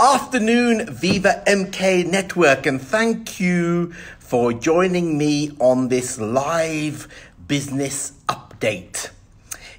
Afternoon, Viva MK Network, and thank you for joining me on this live business update.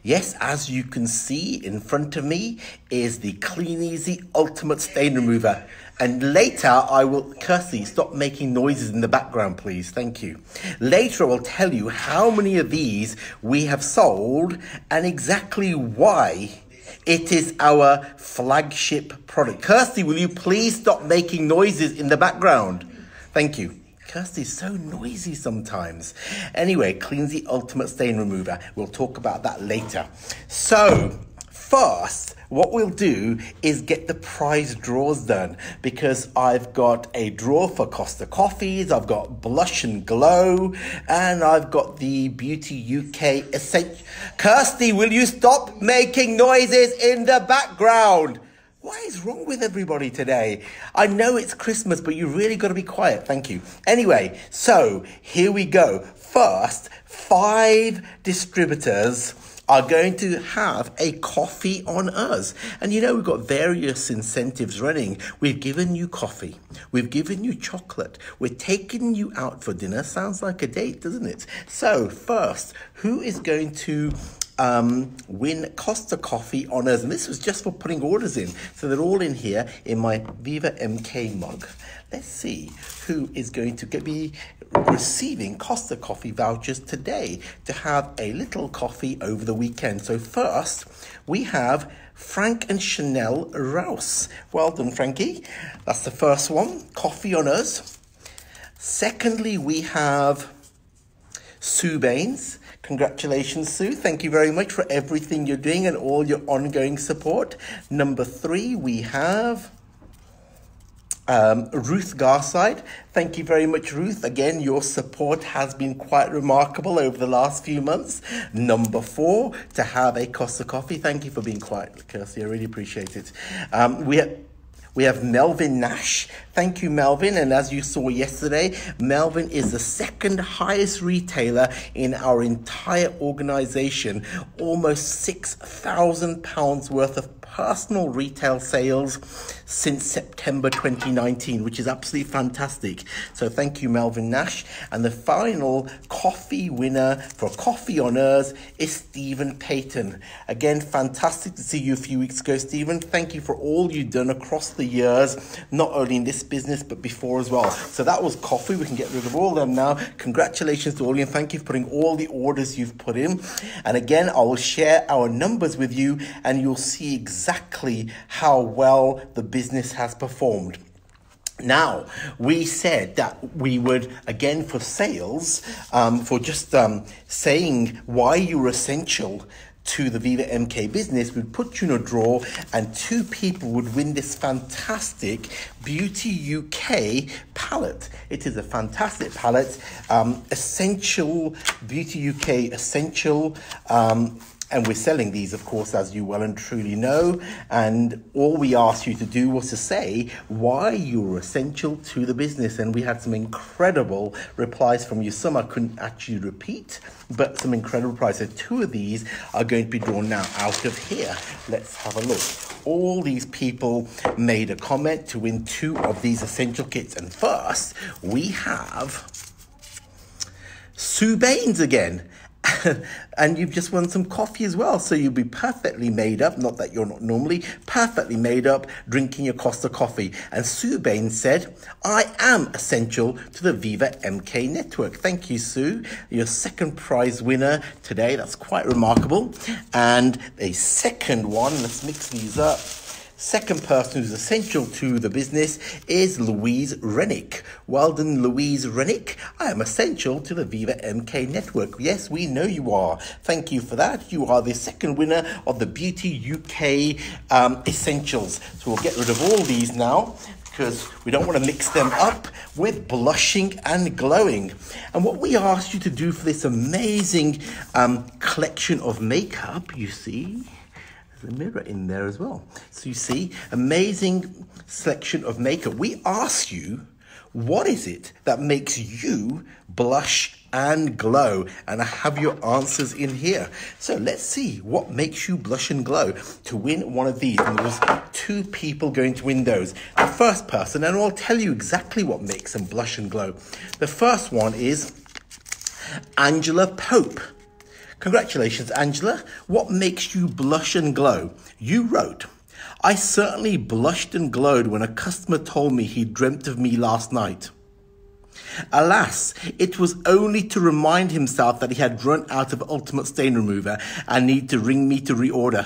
Yes, as you can see in front of me is the Kleeneze Ultimate Stain Remover. And later I will, Kirsty, stop making noises in the background, please. Thank you. Later I will tell you how many of these we have sold and exactly why it is our flagship product. Kirsty, will you please stop making noises in the background? Thank you. Kirsty's so noisy sometimes. Anyway, Kleeneze ultimate stain remover. We'll talk about that later. So, first, what we'll do is get the prize draws done because I've got a draw for Costa Coffees, I've got Blush and Glow, and I've got the Beauty UK Essential. Kirsty, will you stop making noises in the background? What is wrong with everybody today? I know it's Christmas, but you really got to be quiet. Thank you. Anyway, so here we go. First, five distributors are going to have a coffee on us. And you know, we've got various incentives running. We've given you coffee, we've given you chocolate, we're taking you out for dinner. Sounds like a date, doesn't it? So, first, who is going to um, win Costa Coffee on us? And this was just for putting orders in. So they're all in here in my Viva MK mug. Let's see who is going to be receiving Costa Coffee vouchers today to have a little coffee over the weekend. So first, we have Frank and Chanel Rouse. Well done, Frankie. That's the first one. Coffee on us. Secondly, we have Sue Baines. Congratulations, Sue. Thank you very much for everything you're doing and all your ongoing support. Number three, we have um, Ruth Garside, thank you very much, Ruth. Again, your support has been quite remarkable over the last few months. Number four, to have a Costa coffee. Thank you for being quiet, Kirsty. I really appreciate it. Um, we we have Melvin Nash. Thank you, Melvin. And as you saw yesterday, Melvin is the second highest retailer in our entire organization. Almost £6,000 worth of personal retail sales since September 2019, which is absolutely fantastic. So thank you, Melvin Nash. And the final coffee winner for Coffee on Earth is Stephen Payton. Again, fantastic to see you a few weeks ago, Stephen. Thank you for all you've done across the years, not only in this business, but before as well. So that was coffee. We can get rid of all them now. Congratulations to all you and thank you for putting all the orders you've put in. And again, I will share our numbers with you and you'll see exactly exactly how well the business has performed. Now, we said that we would, again, for sales, um, for just um, saying why you're essential to the Viva MK business, we'd put you in a draw and two people would win this fantastic Beauty UK palette. It is a fantastic palette, um, essential, Beauty UK essential. Um, and we're selling these, of course, as you well and truly know. And all we asked you to do was to say why you're essential to the business. And we had some incredible replies from you. Some I couldn't actually repeat, but some incredible replies. So two of these are going to be drawn now out of here. Let's have a look. All these people made a comment to win two of these essential kits. And first, we have Sue Baines again. and you've just won some coffee as well. So you'll be perfectly made up, not that you're not normally, perfectly made up drinking your Costa coffee. And Sue Bain said, I am essential to the Viva MK network. Thank you, Sue. Your second prize winner today. That's quite remarkable. And a second one, let's mix these up. Second person who's essential to the business is Louise Rennick. Well done, Louise Rennick. I am essential to the Viva MK network. Yes, we know you are. Thank you for that. You are the second winner of the Beauty UK um, Essentials. So we'll get rid of all these now because we don't want to mix them up with blushing and glowing. And what we asked you to do for this amazing um, collection of makeup, you see, a mirror in there as well. So you see, amazing selection of makeup. We ask you, what is it that makes you blush and glow. And I have your answers in here. So let's see what makes you blush and glow to win one of these. And there's two people going to win those. The first person, and I'll tell you exactly what makes them blush and glow. The first one is Angela Pope. Congratulations, Angela. What makes you blush and glow? You wrote, I certainly blushed and glowed when a customer told me he dreamt of me last night. Alas, it was only to remind himself that he had run out of Ultimate Stain Remover and need to ring me to reorder.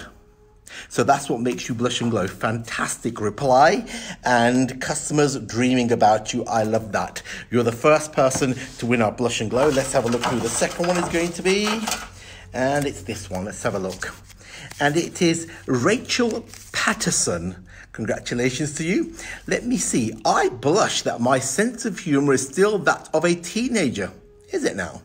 So that's what makes you blush and glow. Fantastic reply. And customers dreaming about you. I love that. You're the first person to win our blush and glow. Let's have a look who the second one is going to be. And it's this one. Let's have a look. And it is Rachel Patterson. Congratulations to you. Let me see. I blush that my sense of humor is still that of a teenager. Is it now?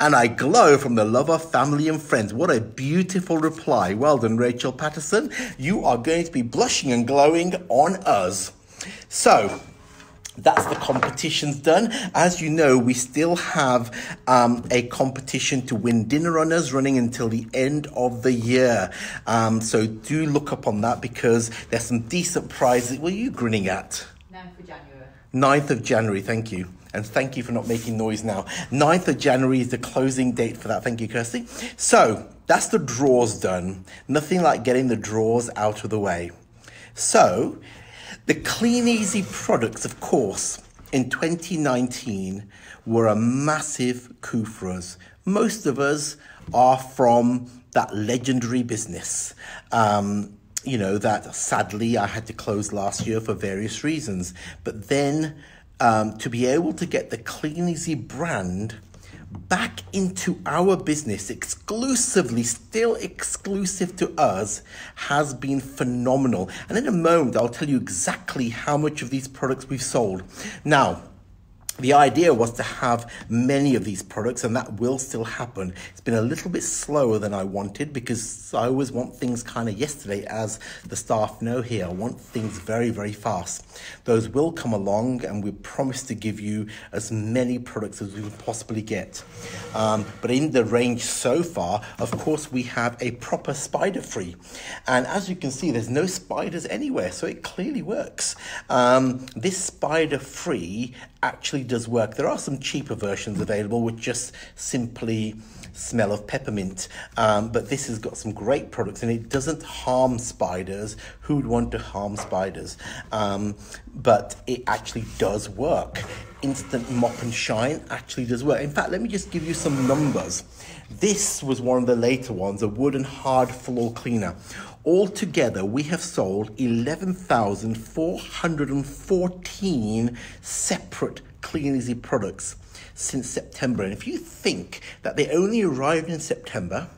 And I glow from the love of family and friends. What a beautiful reply. Well done, Rachel Patterson. You are going to be blushing and glowing on us. So, that's the competitions done. As you know, we still have um, a competition to win dinner runners running until the end of the year. Um, so do look up on that because there's some decent prizes. What are you grinning at? 9th of January. 9th of January, thank you. And thank you for not making noise now. 9th of January is the closing date for that. Thank you, Kirsty. So that's the draws done. Nothing like getting the draws out of the way. So the Kleeneze products, of course, in 2019 were a massive coup for us. Most of us are from that legendary business. Um, you know, that sadly I had to close last year for various reasons. But then um, to be able to get the Kleeneze brand back into our business exclusively, still exclusive to us, has been phenomenal. And in a moment, I'll tell you exactly how much of these products we've sold. Now, the idea was to have many of these products, and that will still happen. It's been a little bit slower than I wanted because I always want things kind of yesterday, as the staff know here. I want things very, very fast. Those will come along, and we promise to give you as many products as we can possibly get. Um, but in the range so far, of course, we have a proper spider free. And as you can see, there's no spiders anywhere, so it clearly works. Um, this spider free actually does work. There are some cheaper versions available which just simply smell of peppermint, um, but this has got some great products and it doesn't harm spiders. Who would want to harm spiders? Um, but it actually does work. Instant mop and shine actually does work. In fact, let me just give you some numbers. This was one of the later ones, a wooden hard floor cleaner. Altogether, we have sold 11,414 separate Kleeneze products since September. And if you think that they only arrived in September,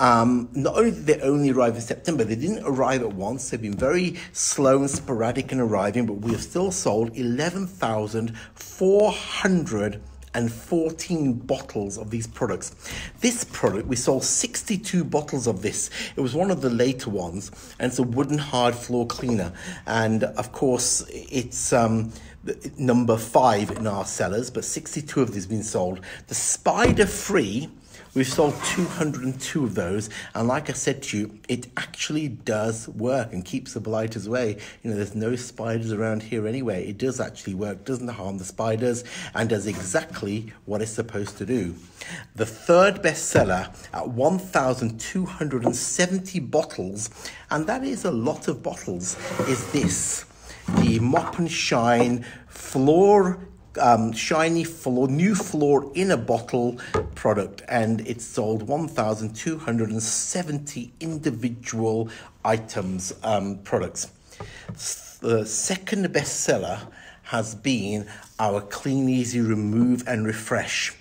um, not only did they only arrive in September, they didn't arrive at once. They've been very slow and sporadic in arriving, but we have still sold 11,400 and 14 bottles of these products. This product, we sold 62 bottles of this. It was one of the later ones, and it's a wooden hard floor cleaner. And of course, it's um, number five in our sellers, but 62 of these have been sold. The spider free We've sold 202 of those, and like I said to you, it actually does work and keeps the blighters away. You know, there's no spiders around here anyway. It does actually work, doesn't harm the spiders, and does exactly what it's supposed to do. The third bestseller at 1,270 bottles, and that is a lot of bottles, is this the Mop and Shine Floor um, shiny floor, new floor in a bottle product, and it sold 1,270 individual items, um, products. The second bestseller has been our Kleeneze Remove and Refresh.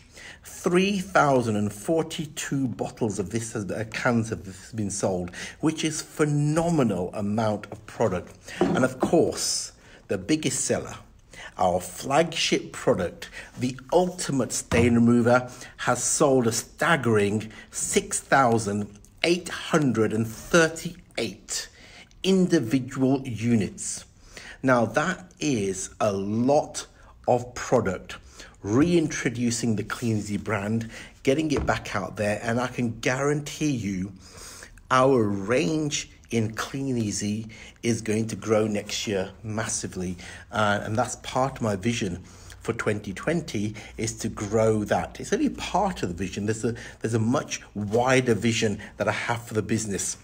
3,042 bottles of this, uh, cans of this has been sold, which is phenomenal amount of product. And of course, the biggest seller our flagship product, the Ultimate Stain Remover, has sold a staggering 6,838 individual units. Now, that is a lot of product reintroducing the Kleeneze brand, getting it back out there, and I can guarantee you our range in Kleeneze is going to grow next year massively. Uh, and that's part of my vision for 2020 is to grow that. It's only part of the vision. There's a there's a much wider vision that I have for the business.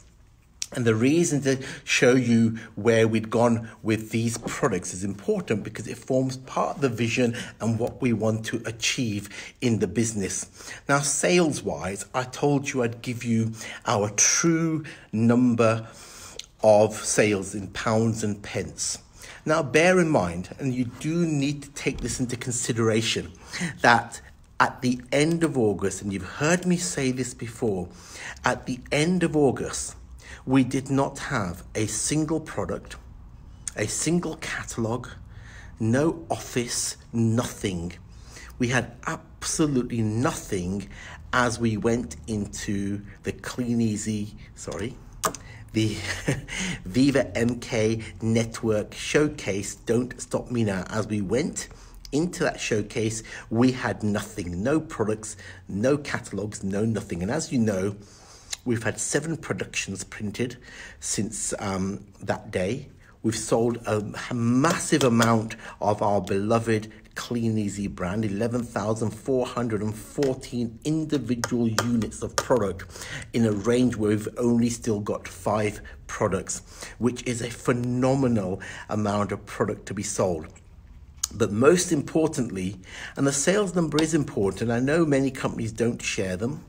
And the reason to show you where we'd gone with these products is important because it forms part of the vision and what we want to achieve in the business. Now, sales wise, I told you I'd give you our true number of sales in pounds and pence. Now, bear in mind, and you do need to take this into consideration, that at the end of August, and you've heard me say this before, at the end of August, we did not have a single product, a single catalogue, no office, nothing. We had absolutely nothing as we went into the Kleeneze, sorry, the Viva MK Network Showcase, Don't Stop Me Now. As we went into that showcase, we had nothing no products, no catalogues, no nothing. And as you know, We've had seven productions printed since um, that day. We've sold a, massive amount of our beloved Kleeneze brand, 11,414 individual units of product in a range where we've only still got five products, which is a phenomenal amount of product to be sold. But most importantly, and the sales number is important, I know many companies don't share them,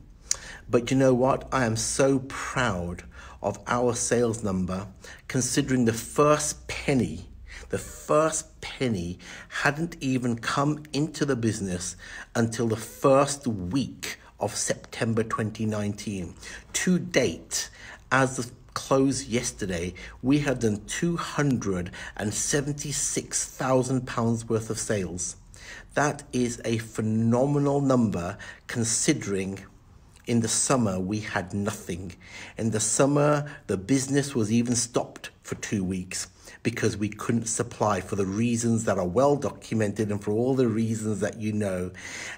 but you know what? I am so proud of our sales number considering the first penny, the first penny hadn't even come into the business until the first week of September 2019. To date, as the close yesterday, we have done £276,000 worth of sales. That is a phenomenal number considering in the summer, we had nothing. In the summer, the business was even stopped for two weeks because we couldn't supply for the reasons that are well documented and for all the reasons that you know.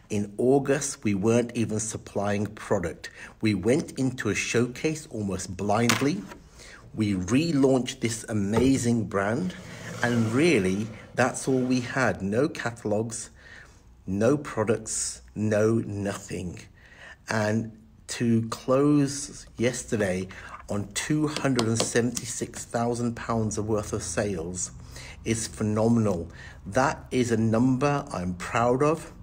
In August, we weren't even supplying product. We went into a showcase almost blindly. We relaunched this amazing brand, and really, that's all we had no catalogs, no products, no nothing and to close yesterday on £276,000 worth of sales is phenomenal. That is a number I'm proud of.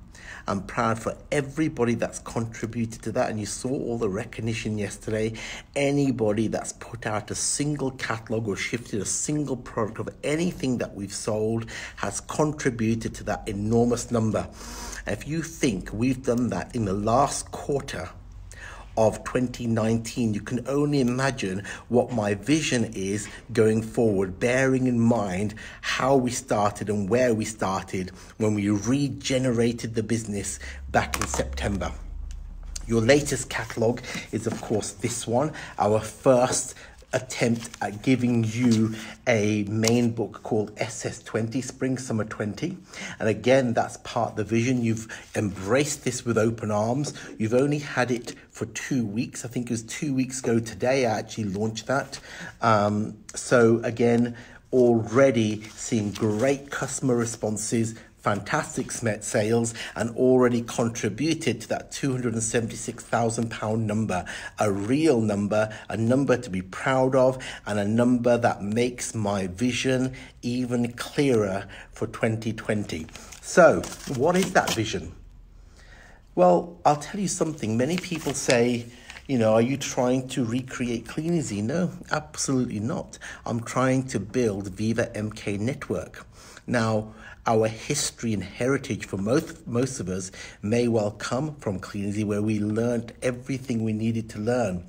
I'm proud for everybody that's contributed to that. And you saw all the recognition yesterday. Anybody that's put out a single catalog or shifted a single product of anything that we've sold has contributed to that enormous number. If you think we've done that in the last quarter, of 2019, you can only imagine what my vision is going forward, bearing in mind how we started and where we started when we regenerated the business back in September. Your latest catalogue is, of course, this one, our first attempt at giving you a main book called SS20 Spring Summer 20. And again, that's part the vision. You've embraced this with open arms. You've only had it for two weeks. I think it was two weeks ago today I actually launched that. Um, so again, already seeing great customer responses fantastic SMET sales and already contributed to that £276,000 number, a real number, a number to be proud of, and a number that makes my vision even clearer for 2020. So, what is that vision? Well, I'll tell you something. Many people say, you know, are you trying to recreate Kleeneze? No, absolutely not. I'm trying to build Viva MK Network. Now, our history and heritage for most, most of us may well come from Kleeneze, where we learned everything we needed to learn.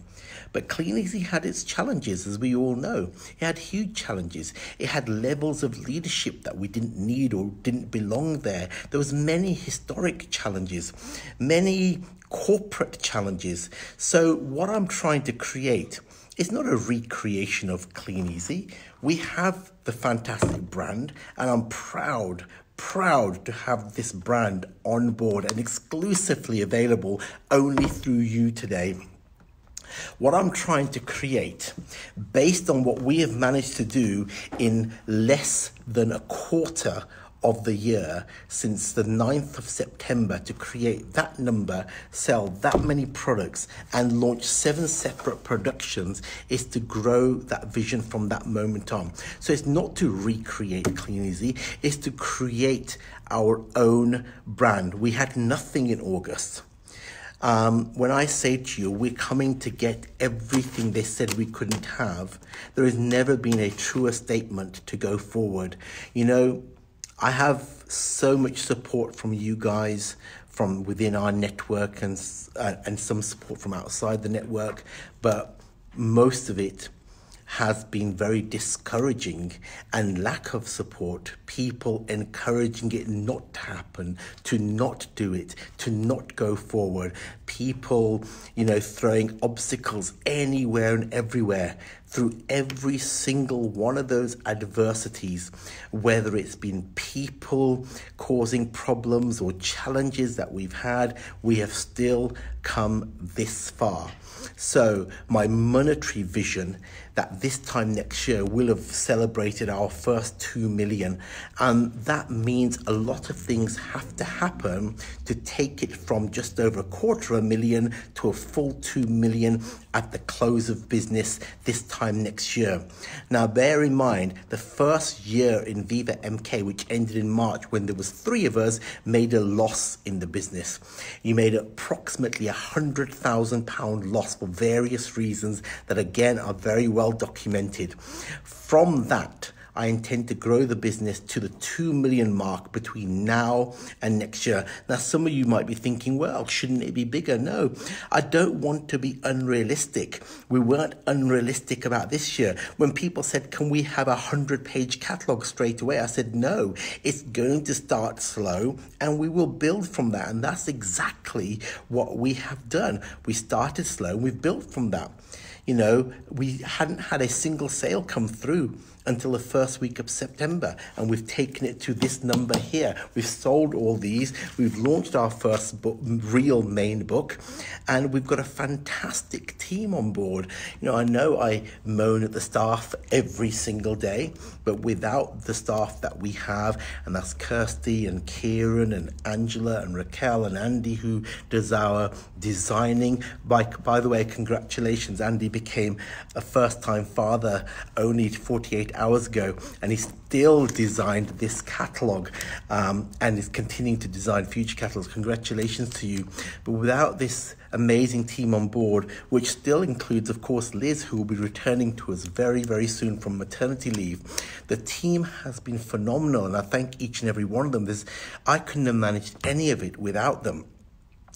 But Kleeneze had its challenges, as we all know. It had huge challenges. It had levels of leadership that we didn't need or didn't belong there. There was many historic challenges, many corporate challenges. So what I'm trying to create is not a recreation of Kleeneze. We have the fantastic brand, and I'm proud, proud to have this brand on board and exclusively available only through you today. What I'm trying to create, based on what we have managed to do in less than a quarter of the year since the 9th of September to create that number, sell that many products, and launch seven separate productions is to grow that vision from that moment on. So it's not to recreate Kleeneze, it's to create our own brand. We had nothing in August. Um, when I say to you, we're coming to get everything they said we couldn't have, there has never been a truer statement to go forward. You know, I have so much support from you guys from within our network and uh, and some support from outside the network, but most of it has been very discouraging and lack of support, people encouraging it not to happen, to not do it, to not go forward, people, you know, throwing obstacles anywhere and everywhere through every single one of those adversities, whether it's been people causing problems or challenges that we've had, we have still come this far. So, my monetary vision that this time next year we'll have celebrated our first 2 million. And that means a lot of things have to happen to take it from just over a quarter of a million to a full 2 million at the close of business this time next year. Now, bear in mind, the first year in Viva MK, which ended in March when there was three of us, made a loss in the business. You made approximately a hundred thousand pound loss for various reasons that again are very well documented. From that, I intend to grow the business to the 2 million mark between now and next year. Now, some of you might be thinking, well, shouldn't it be bigger? No, I don't want to be unrealistic. We weren't unrealistic about this year. When people said, can we have a 100 page catalog straight away? I said, no, it's going to start slow and we will build from that. And that's exactly what we have done. We started slow and we've built from that. You know, we hadn't had a single sale come through until the first week of September, and we've taken it to this number here. We've sold all these, we've launched our first book, real main book, and we've got a fantastic team on board. You know, I know I moan at the staff every single day, but without the staff that we have, and that's Kirsty and Kieran and Angela and Raquel and Andy who does our designing. By, by the way, congratulations, Andy became a first time father only 48 hours ago, and he still designed this catalog um, and is continuing to design future catalogs. Congratulations to you. But without this amazing team on board, which still includes, of course, Liz, who will be returning to us very, very soon from maternity leave, the team has been phenomenal, and I thank each and every one of them. There's, I couldn't have managed any of it without them.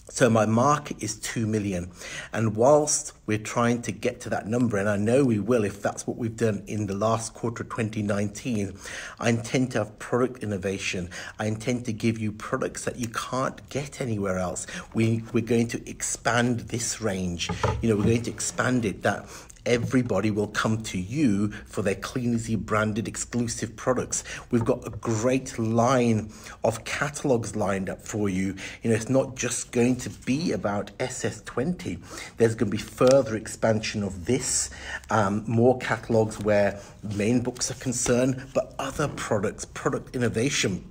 So my market is 2 million. And whilst we're trying to get to that number, and I know we will if that's what we've done in the last quarter of 2019, I intend to have product innovation. I intend to give you products that you can't get anywhere else. We, we're going to expand this range. You know, we're going to expand it that everybody will come to you for their Kleeneze branded exclusive products. We've got a great line of catalogs lined up for you. You know, it's not just going to be about SS20. There's going to be further expansion of this, um, more catalogs where main books are concerned, but other products, product innovation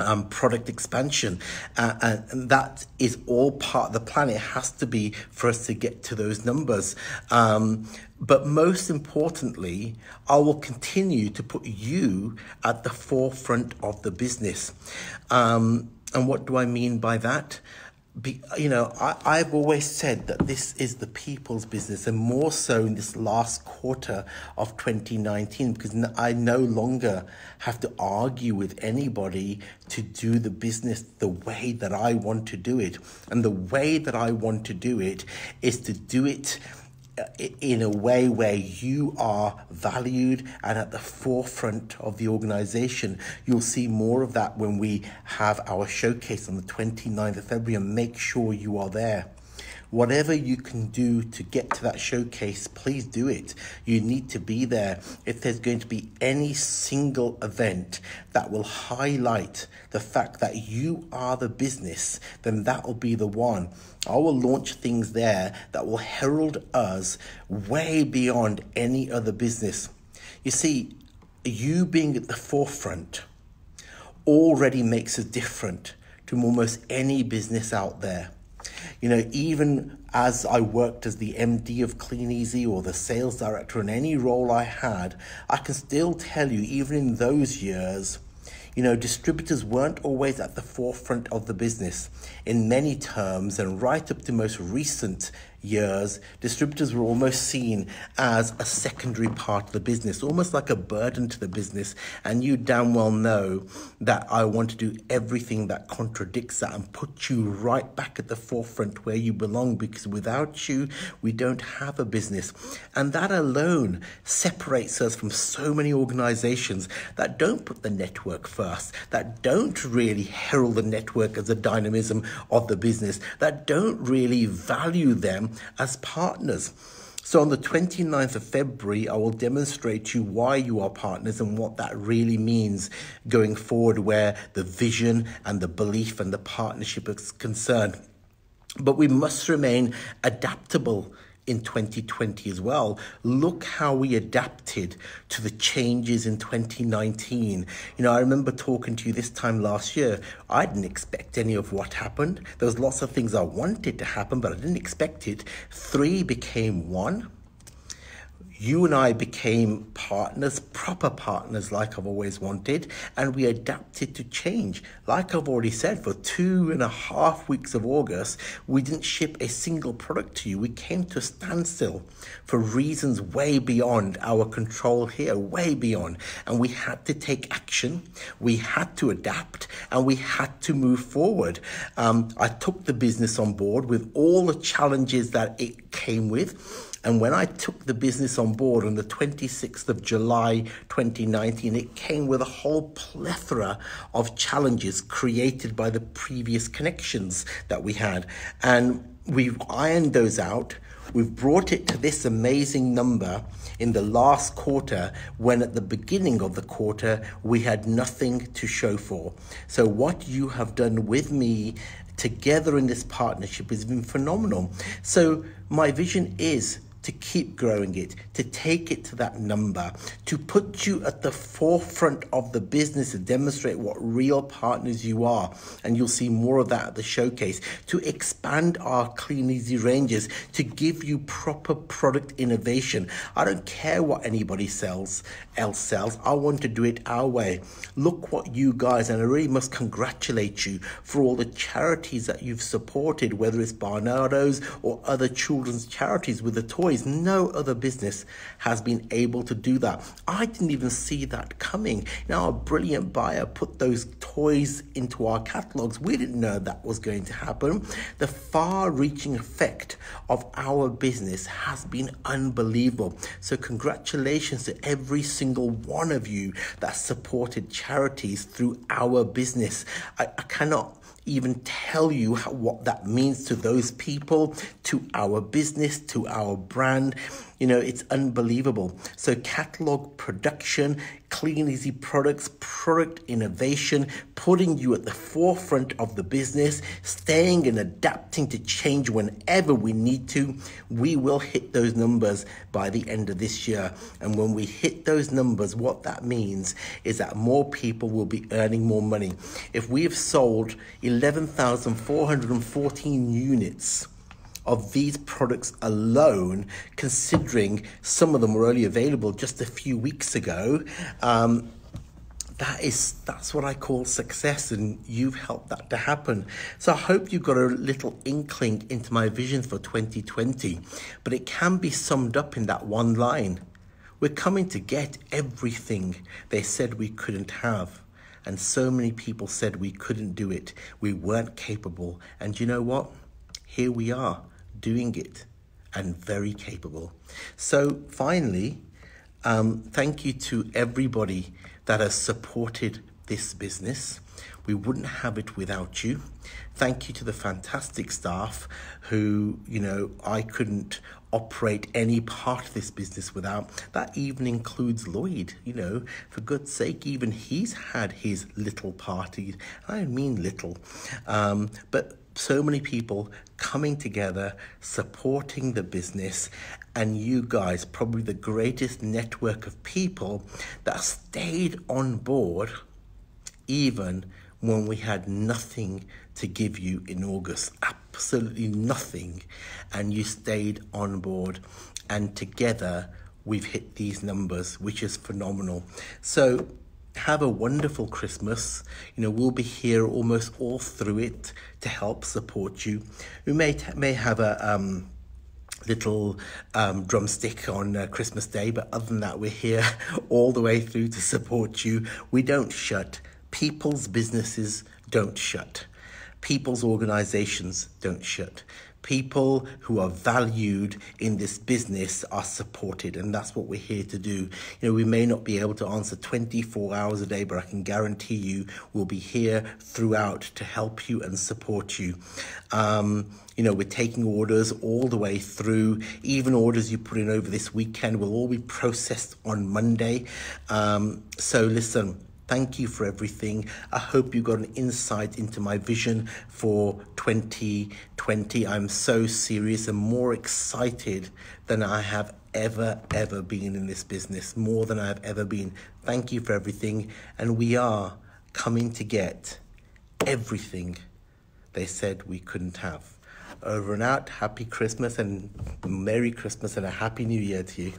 um, product expansion. Uh, and, and, that is all part of the plan. It has to be for us to get to those numbers. Um, but most importantly, I will continue to put you at the forefront of the business. Um, and what do I mean by that? Be, you know, I, I've always said that this is the people's business, and more so in this last quarter of 2019, because I no longer have to argue with anybody to do the business the way that I want to do it. And the way that I want to do it is to do it Uh, in a way where you are valued and at the forefront of the organization. You'll see more of that when we have our showcase on the 29th of February and make sure you are there. Whatever you can do to get to that showcase, please do it. You need to be there. If there's going to be any single event that will highlight the fact that you are the business, then that will be the one. I will launch things there that will herald us way beyond any other business. You see, you being at the forefront already makes us different to almost any business out there. You know, even as I worked as the MD of Kleeneze or the sales director in any role I had, I can still tell you, even in those years, you know, distributors weren't always at the forefront of the business in many terms, and right up to most recent years, distributors were almost seen as a secondary part of the business, almost like a burden to the business. And you damn well know that I want to do everything that contradicts that and put you right back at the forefront where you belong because without you, we don't have a business. And that alone separates us from so many organizations that don't put the network first, that don't really herald the network as a dynamism of the business, that don't really value them as partners. So on the 29th of February, I will demonstrate to you why you are partners and what that really means going forward, where the vision and the belief and the partnership is concerned. But we must remain adaptable in 2020 as well. Look how we adapted to the changes in 2019. You know, I remember talking to you this time last year. I didn't expect any of what happened. There was lots of things I wanted to happen, but I didn't expect it. Three became one you and I became partners, proper partners, like I've always wanted, and we adapted to change. Like I've already said, for two and a half weeks of August, we didn't ship a single product to you. We came to a standstill for reasons way beyond our control here, way beyond. And we had to take action, we had to adapt, and we had to move forward. Um, I took the business on board with all the challenges that it came with and when I took the business on board on the 26th of July 2019, it came with a whole plethora of challenges created by the previous connections that we had. And we've ironed those out. We've brought it to this amazing number in the last quarter when at the beginning of the quarter we had nothing to show for. So, what you have done with me together in this partnership has been phenomenal. So, my vision is to keep growing it, to take it to that number, to put you at the forefront of the business to demonstrate what real partners you are. And you'll see more of that at the showcase, to expand our Kleeneze ranges, to give you proper product innovation. I don't care what anybody sells, else sells. I want to do it our way. Look what you guys, and I really must congratulate you for all the charities that you've supported, whether it's Barnardo's or other children's charities with the toys No other business has been able to do that. I didn't even see that coming. Now, a brilliant buyer put those toys into our catalogs. We didn't know that was going to happen. The far reaching effect of our business has been unbelievable. So, congratulations to every single one of you that supported charities through our business. I, I cannot even tell you how, what that means to those people, to our business, to our brand. You know, it's unbelievable. So, catalog production, Kleeneze products, product innovation, putting you at the forefront of the business, staying and adapting to change whenever we need to. We will hit those numbers by the end of this year. And when we hit those numbers, what that means is that more people will be earning more money. If we have sold 11,414 units, of these products alone, considering some of them were only available just a few weeks ago. Um, that is that's what I call success, and you've helped that to happen. So I hope you got a little inkling into my vision for 2020, but it can be summed up in that one line. We're coming to get everything they said we couldn't have. And so many people said we couldn't do it. We weren't capable. And you know what? Here we are doing it and very capable. So, finally, um, thank you to everybody that has supported this business. We wouldn't have it without you. Thank you to the fantastic staff who, you know, I couldn't operate any part of this business without. That even includes Lloyd, you know, for God's sake, even he's had his little party. I mean little. Um, but so many people coming together, supporting the business, and you guys, probably the greatest network of people that stayed on board even when we had nothing to give you in August. Absolutely nothing. And you stayed on board. And together we've hit these numbers, which is phenomenal. So have a wonderful Christmas. You know, we'll be here almost all through it to help support you. We may, may have a, um, little um, drumstick on uh, Christmas Day, but other than that, we're here all the way through to support you. We don't shut. People's businesses don't shut. People's organizations don't shut. People who are valued in this business are supported, and that's what we're here to do. You know, we may not be able to answer 24 hours a day, but I can guarantee you we'll be here throughout to help you and support you. Um, you know, we're taking orders all the way through. Even orders you put in over this weekend will all be processed on Monday. Um, so, listen Thank you for everything. I hope you got an insight into my vision for 2020. I'm so serious and more excited than I have ever, ever been in this business, more than I've ever been. Thank you for everything. And we are coming to get everything they said we couldn't have. Over and out. Happy Christmas and Merry Christmas and a Happy New Year to you.